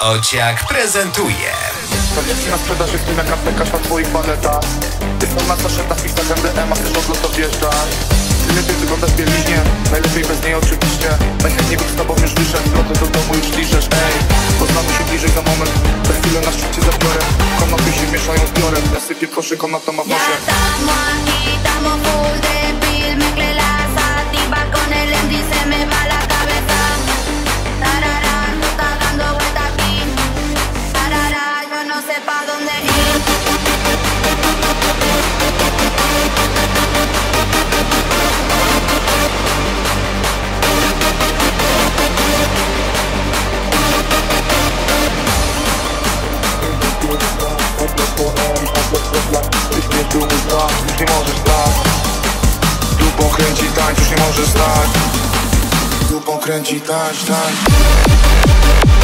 Ociak prezentuje. Stawiacie na sprzedaży w tym jak aptekasz na twoich paletach Ty są na saszetach, listach MDM, a chcesz odlot odjeżdżać Ty lepiej wyglądasz w bieliźnie, najlepiej bez niej oczywiście. Najchętniej bym z tobą już wyszedł, drodze do domu już liżesz Ej, poznamy się bliżej za moment Za chwilę na szczycie zabiorę. Konopy się mieszają z biorem Ja sypię koszyk, ona to ma w nosie już nie możesz stać. Tu pokręci tańcz, już nie możesz stać. Tu pokręci tańcz, tańcz